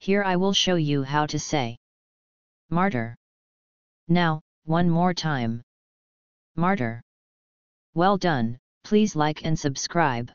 Here I will show you how to say martyr. Now, one more time. Martyr. Well done, please like and subscribe.